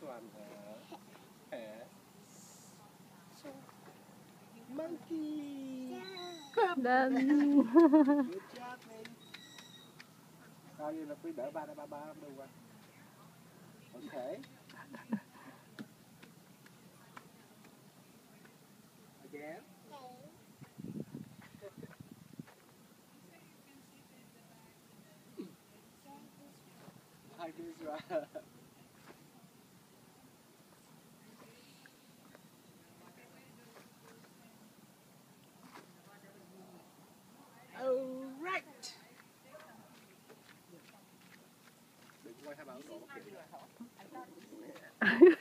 one hả? Hả? Monkey! Đừng Good job, man. Coi như là quý đỡ ba ba ba đâu qua. Okay. Again. Like this right. I